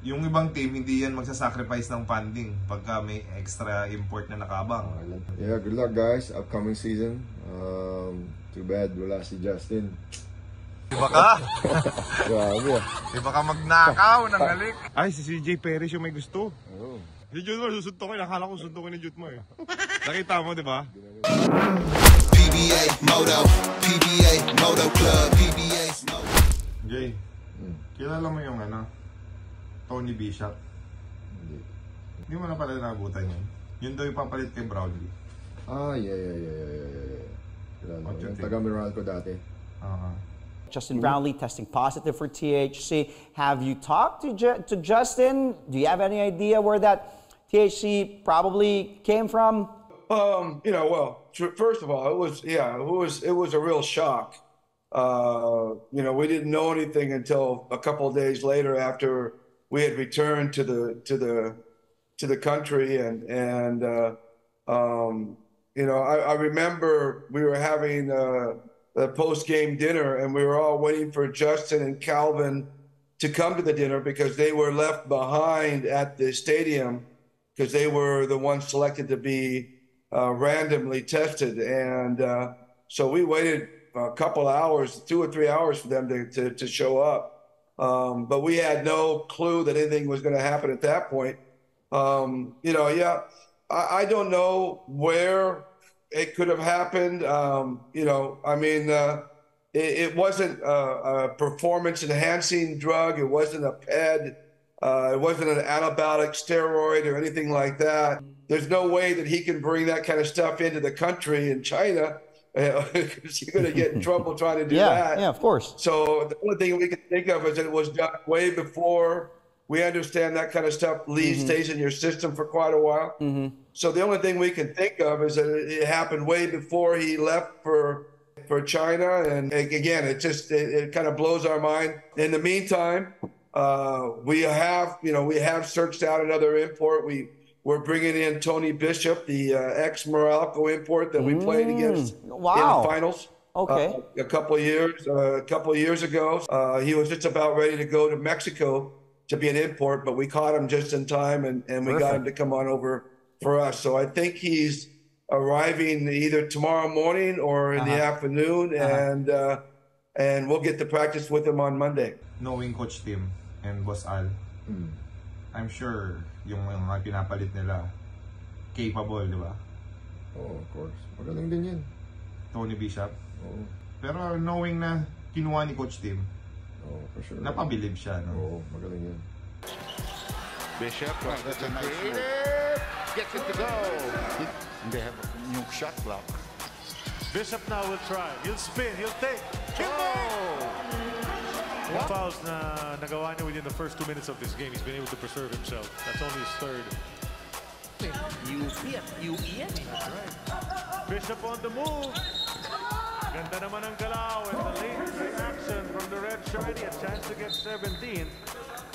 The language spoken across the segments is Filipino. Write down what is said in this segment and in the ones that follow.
Yung ibang team, hindi yan magsasacrifice ng funding pagka may extra import na nakabang. Yeah, good luck guys. Upcoming season. Um, too bad wala si Justin. Iba ka? Grabe. Iba ka magnakaw ng halik. Ay, si CJ Perez yung may gusto. Oh. Si Jutmar, susuntokin. Akala ko susuntokin ni Jutmar. eh. Nakita mo, di ba? PBA Moto, PBA Moto Club, PBA Moto. Jay, kilala mo yung ano? Tony Bishop? Hindi. Hindi mo na pala nabutan yun. Yun daw yung papalit kay Brownlee. Ah, yeah, yeah, yeah, yeah, yeah, yeah. Kilala What Yung taga Meralco dati. Ah. Justin Brownlee testing positive for THC. Have you talked to, Ju- to Justin? Do you have any idea where that THC probably came from? Um, you know, well, tr- first of all, it was yeah, it was it was a real shock. Uh, you know, we didn't know anything until a couple of days later after we had returned to the to the to the country, and and uh, um, you know, I, I remember we were having uh, the post game dinner, and we were all waiting for Justin and Calvin to come to the dinner because they were left behind at the stadium because they were the ones selected to be uh, randomly tested. And uh, so we waited a couple hours, two or three hours for them to, to, to show up. Um, but we had no clue that anything was going to happen at that point. Um, you know, yeah, I, I don't know where it could have happened. Um, you know, I mean, uh, it, it wasn't a, a performance enhancing drug. It wasn't a PED. Uh, it wasn't an anabolic steroid or anything like that. There's no way that he can bring that kind of stuff into the country in China because you're going to get in trouble trying to do yeah, that. yeah, of course. So the only thing we can think of is that it was done way before. We understand that kind of stuff leaves stays in your system for quite a while. So the only thing we can think of is that it it happened way before he left for for China. And again, it just it, it kind of blows our mind. In the meantime, uh, we have you know we have searched out another import. We we're bringing in Tony Bishop, the uh, ex Morocco import that we played against in the finals. Okay. Uh, a couple of years, uh, a couple of years ago, uh, he was just about ready to go to Mexico to be an import, but we caught him just in time, and, and we got him to come on over for us. So I think he's arriving either tomorrow morning or in the afternoon, and uh, and we'll get to practice with him on Monday. Knowing Coach Tim and Boss Al, I'm sure yung mga pinapalit nila capable, di ba? Oh, of course. Magaling din yan. Tony Bishop. Oo. Pero knowing na kinuha ni Coach Tim, Oh, for sure. napabilib siya, no? Oo, magaling yan. Bishop, oh, that's a nice move. Gets it to go. They have a new shot clock. Bishop now will try. He'll spin. He'll take. Yung fouls na nagawa niya within the first two minutes of this game, he's been able to preserve himself. That's only his third. UE eh. Bishop on the move. Ganda naman ang galaw and the late reaction from the red shiny. A chance to get 17.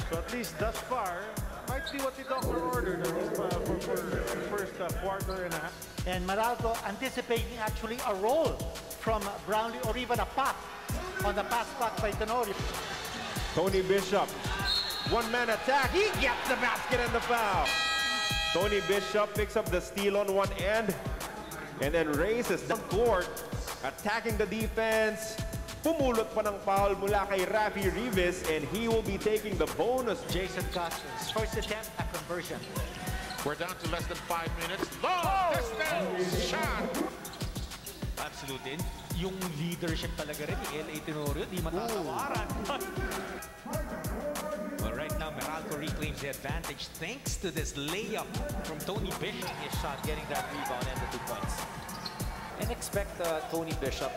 So at least thus far, might be what the doctor ordered at least, uh, for, for the first uh, quarter and a half. And Maralco anticipating actually a roll from Brownlee or even a pop on the pass back by Tenorio. Tony Bishop. One man attack. He gets the basket and the foul. Tony Bishop picks up the steal on one end and then races the court, attacking the defense. Pumulot pa ng foul mula kay Rafi Rivas and he will be taking the bonus. Jason Costas, first attempt at conversion. We're down to less than five minutes. Long distance shot. Absolutely. Yung leadership talaga rin ni L.A. Tenorio, di matatawaran. well, right now, Meralco reclaims the advantage thanks to this layup from Tony Bishop. His shot getting that rebound and the two points. And expect uh, Tony Bishop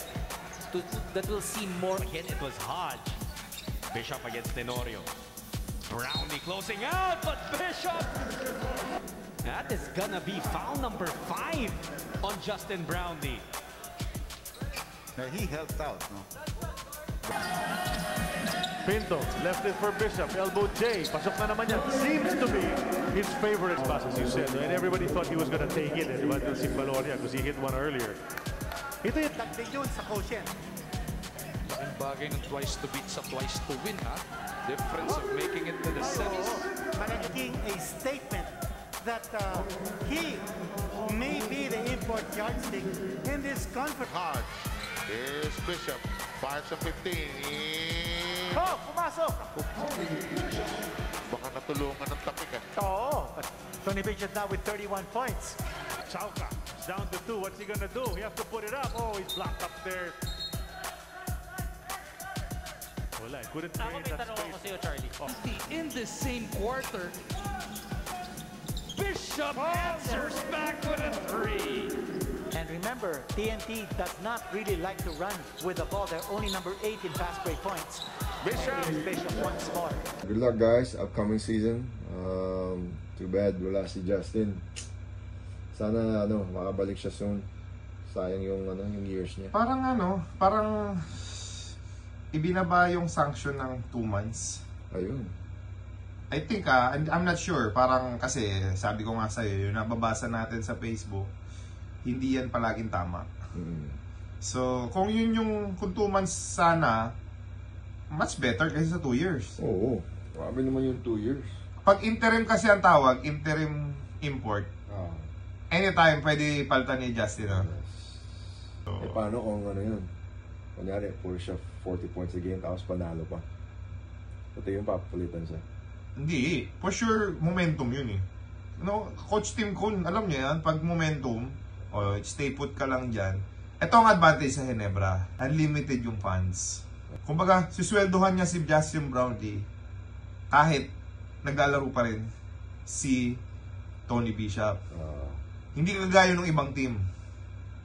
to, that we'll see more. Again, it was Hodge. Bishop against Tenorio. Brownie closing out, but Bishop! That is gonna be foul number five on Justin Brownlee. Now he helped out, no? Pinto, left it for Bishop, elbow J, pasok na naman yan. Seems to be his favorite pass, as you said. And everybody thought he was going to take it, eh, di ba? Si Valoria, because he hit one earlier. Ito yung Tagdig yun sa quotient. Laking bagay ng twice to beat sa twice to win, ha? Difference of making it to the semis. a statement that uh, he may be the import yardstick in this conference. Hard. Here's Bishop. Fires of 15. Oh, pumasok! Baka natulungan ng tapik ah. Oo. Tony Bishop now with 31 points. Chauka is down to two. What's he gonna do? He has to put it up. Oh, he's blocked up there. Wala, couldn't Ako create may that tanong ako space. sa'yo, Charlie. In the same quarter, Bishop answers back with a three. Remember, TNT does not really like to run with the ball. They're only number eight in fast break points. Bishop. Here's Bishop once more. Good luck guys, upcoming season. Um, too bad wala si Justin. Sana ano, makabalik siya soon. Sayang yung ano, yung years niya. Parang ano, parang ibinaba yung sanction ng 2 months. Ayun. I think ah, I'm not sure, parang kasi sabi ko nga sa'yo, yung nababasa natin sa Facebook, hindi yan palaging tama. Mm. So, kung yun yung, kung 2 months sana, much better kasi sa 2 years. Oo. Grabe naman yung 2 years. Pag interim kasi ang tawag, interim import, Ah. anytime pwede palitan ni Justin. ah. So, Eh paano kung ano yun? Kunyari, puro siya 40 points a game tapos panalo pa. Pati yung papalitan siya. Hindi, for sure momentum yun eh. No, Coach Tim Kuhn, alam niya yan, pag momentum, o stay put ka lang dyan. Ito ang advantage sa Ginebra, unlimited yung funds. Kumbaga, sisweldohan niya si Justin Brownlee kahit naglalaro pa rin si Tony Bishop. Ah. Hindi kagaya ng ibang team.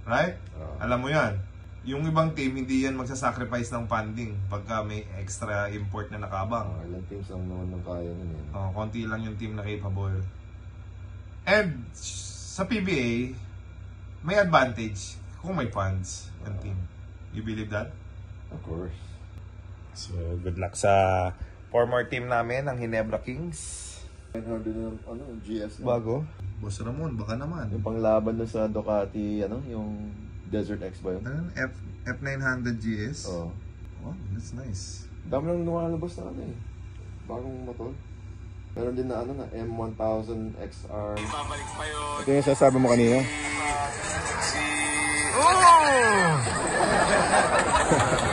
Right? Ah. Alam mo yan. Yung ibang team, hindi yan magsasacrifice ng funding pagka may extra import na nakabang. Ah, ilang teams lang naman ng kaya nun eh. Oh, konti lang yung team na capable. And sa PBA, may advantage kung may funds yung team. You believe that? Of course. So, good luck sa former team namin, ang Hinebra Kings. 900 ng ano, GS na. Bago? Boss Ramon, baka naman. Yung panglaban na sa Ducati, ano, yung Desert X ba yun? Ano? F, F900 GS? Oo. Wow, that's nice. Dami lang lumalabas na ano eh. Bagong motor. Meron din na ano na M1000 XR. Ito yung sasabi mo kanina.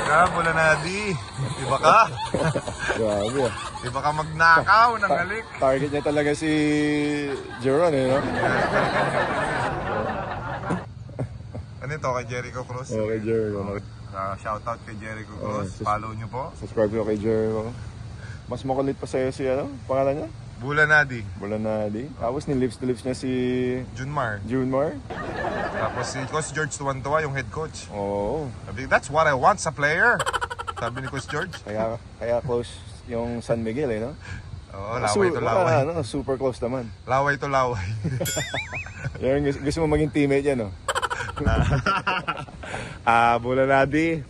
Grabe, wala na di. Iba ka. Grabe ah. Iba ka magnakaw ng halik. Target niya talaga si Jeron eh, no? Ano ito kay Jericho Cruz? Okay, Jeron. Uh, shout out kay Jericho Oh, Cruz. sus- Follow nyo po. Subscribe ko kay Jeron. Mas makulit pa sa'yo si ano? Pangalan niya? Bula Nadi. Bulanadi. Tapos nilips to lips niya si Junmar. Junmar. Tapos si Coach George Tuwantuwa, yung head coach. Oo. Sabi, that's what I want sa player. Sabi ni Coach George. Kaya, kaya close yung San Miguel eh, no? Oo, laway to laway. wala, ano, super close naman. Laway to laway. Yan, gusto, gusto mo maging teammate yan, no? Ah, Bulanadi.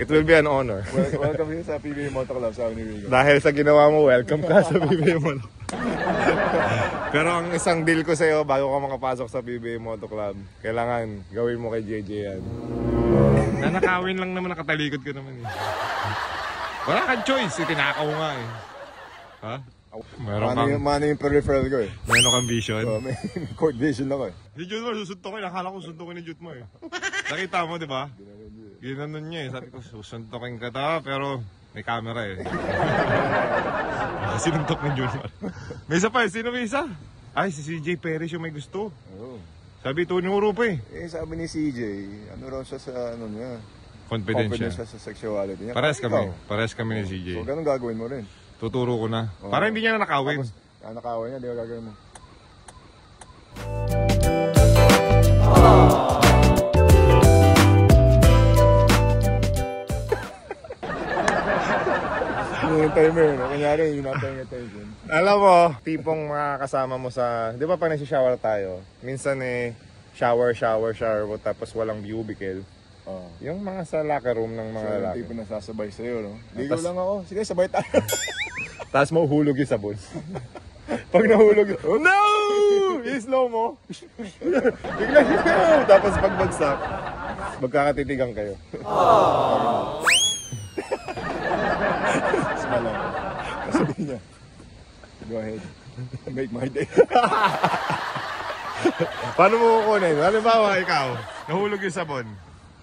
It will be an honor. Welcome, welcome here sa PBA Motor Club, sabi ni Rigo. Dahil sa ginawa mo, welcome ka sa PBA Moto. Pero ang isang deal ko sa'yo, bago ka makapasok sa PBA Moto Club, kailangan gawin mo kay JJ yan. Nanakawin lang naman, nakatalikod ka naman eh. Wala kang choice, itinakaw nga eh. Ha? Meron kang, mano yung peripheral ko eh. meron kang vision. So, may court vision ako eh. Si Jutmar, susuntokin. Akala ko susuntokin ni Jutmar eh. Nakita mo, di ba? Ginanon niya eh. Sabi ko, susuntokin ka ta, pero may camera eh. Sinuntok ni Jutmar. May isa pa eh. Sino may isa? Ay, si CJ Perez yung may gusto. Oo. Sabi, tunuro pa eh. Eh, sabi ni CJ, ano raw siya sa, ano niya, confident siya. siya sa sexuality niya. Pares kami. ikaw. Pares kami ni CJ. So, ganun gagawin mo rin. Tuturo ko na. Oo. Para hindi niya na nakawin. Tapos, ah, nakawin niya, di ba gagawin mo? Timer, no? Kunyari, yung not paying attention. Alam mo, tipong mga kasama mo sa, di ba pag nag-shower tayo, minsan eh, shower, shower, shower, tapos walang cubicle. Oh. Yung mga sa locker room ng mga So, yung lalaki. tipo na sasabay sa'yo, no? Ligo Tas- lang ako. Sige, sabay tayo. Tapos mahuhulog yung sabon. Pag nahulog, oh no! I-slow mo. Bigla no! Tapos pag bagsak, magkakatitigan kayo. Smile lang. Sabi niya. Go ahead. Make my day. Paano mo kukunin? Halimbawa, ikaw, nahulog yung sabon.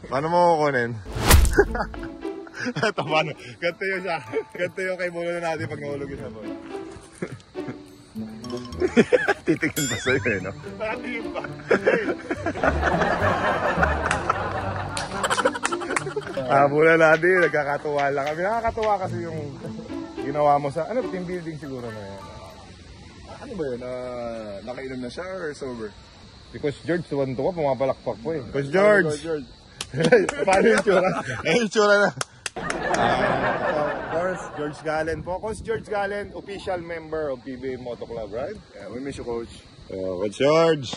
Paano mo kukunin? Ito, paano? Ganito yun siya. Ganito yung kay Bulo na natin pag nahulog yung sabon. Titingin pa sa'yo eh, no? Nakatingin pa. Ah, Bulo natin, nagkakatuwa lang kami. Nakakatuwa kasi yung ginawa mo sa, ano, team building siguro na yan. ano ba yun? Uh, nakainom na siya or sober? Coach George, tuwan-tuwa, pumapalakpak po eh. Coach George! George. Paano yung tsura? Eh, yung tsura na. Uh, of course, George Galen po. Coach George Galen, official member of PBA Moto Club, right? Yeah, we miss you, coach. Uh, Coach George,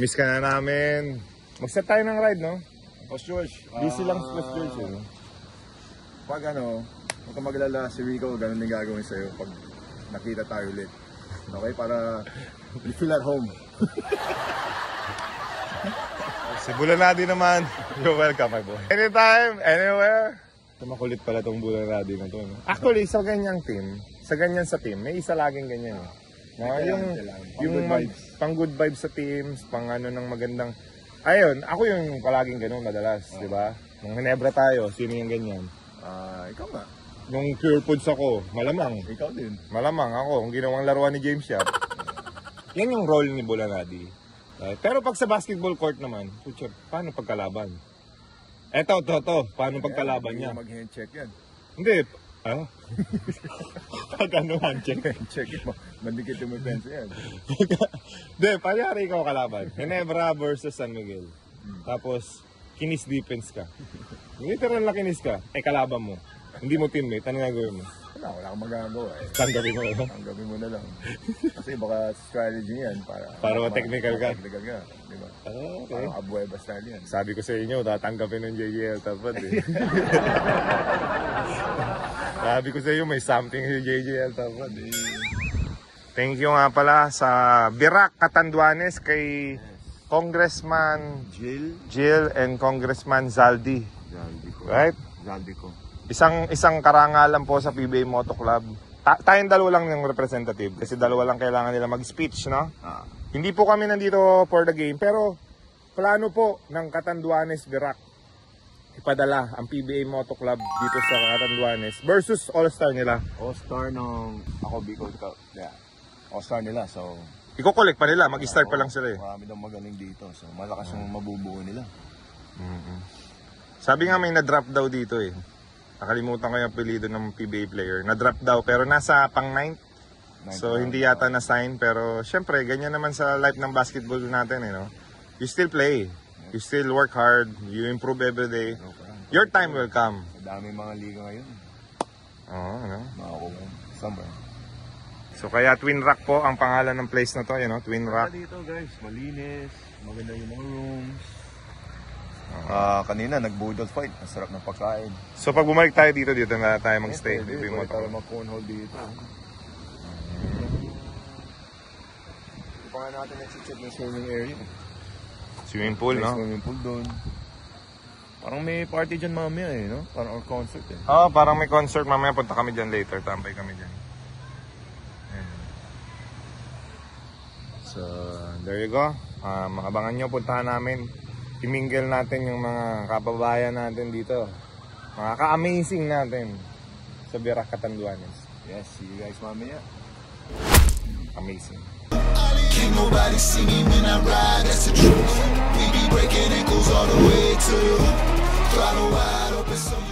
miss ka na namin. Mag-set tayo ng ride, no? Coach George. Busy lang si ah, Coach George, eh. no? Pag ano, huwag kang maglala si Rico, ganun din gagawin sa'yo pag nakita tayo ulit. Okay, para you feel at home. Si Bulanadi naman, you're welcome, my boy. Anytime, anywhere. Makulit pala tong Bulanadi na to. No? Actually, sa ganyang team, sa ganyan sa team, may isa laging ganyan. Eh. No, yung, Pang yung good mag- vibes. pang good vibes sa teams, pang ano ng magandang... Ayun, ako yung palaging ganun madalas, di ba? Nung Hinebra tayo, sino yung ganyan? Ah, ikaw nga. Nung Pure Foods ako, malamang. Ikaw din. Malamang ako, kung ginawang laruan ni James Yap. yan yung role ni Bulanadi. Uh, pero pag sa basketball court naman, putya, paano pagkalaban? Eto, to, to, paano pagkalaban niya? Mag-hand check yan. Hindi, ah? pag ano, handcheck. check mo. Mandikit yung pensa yan. Hindi, panyari ikaw kalaban. Ginebra versus San Miguel. Tapos, kinis defense ka. Literal na kinis ka, eh kalaban mo. Hindi mo teammate, ano gagawin mo? Wala, wala akong magagawa eh. Tanggapin mo ano? Tanggapin mo na lang. Kasi baka strategy yan para... Para technical ka. Technical ka, di ba? okay. Parang abueva style yan. Sabi ko sa inyo, tatanggapin ng JJL Tapad eh. Sabi ko sa iyo, may something si JJL Tapad eh. Thank you nga pala sa Birac Catanduanes kay Congressman Jill. Jill and Congressman Zaldi. Zaldi ko. Right? Zaldi ko. Isang isang karangalan po sa PBA Moto Club. Ta- tayong dalawa lang yung representative kasi dalawa lang kailangan nila mag-speech, no? Ah. Hindi po kami nandito for the game, pero plano po ng Catanduanes Virac ipadala ang PBA Moto Club dito sa Catanduanes versus All-Star nila. All-star nung ako Bicol Cup. Yeah. All-star nila, so... Iko-collect pa nila, mag-start pa lang sila eh. Marami daw magaling dito, so malakas yung mabubuo nila. Sabi nga may na-drop daw dito eh. Nakalimutan ko yung apelido ng PBA player. Na-drop daw pero nasa pang 9 So hindi yata na-sign pero syempre ganyan naman sa life ng basketball natin eh no. You still play. You still work hard. You improve every day. Your time will come. Madami mga liga ngayon. Oo, ano? Makakuha. Somewhere. So kaya Twin Rock po ang pangalan ng place na to, you know, Twin Rock. dito guys, malinis, maganda yung mga rooms. Ah, kanina nag-budol fight, ang sarap ng pagkain. So pag bumalik tayo dito, dito na tayo mag-stay. Pwede, Dito yung tayo mag-cone hold dito. Hindi pa nga natin nag-check ng swimming area. Swimming pool, May no? swimming pool doon. Parang may party dyan mamaya eh, no? Parang or concert eh. Oo, parang may concert. Mamaya punta kami dyan later. Tambay kami dyan. Ayan. So, there you go. Um, abangan nyo, puntahan namin imingle natin yung mga kababayan natin dito. Mga ka-amazing natin sa Birac Catanduanes. Yes, see you guys mamaya. Amazing. Can't nobody see me when I ride, that's the truth. We be breaking ankles all the way to you. Throttle wide open,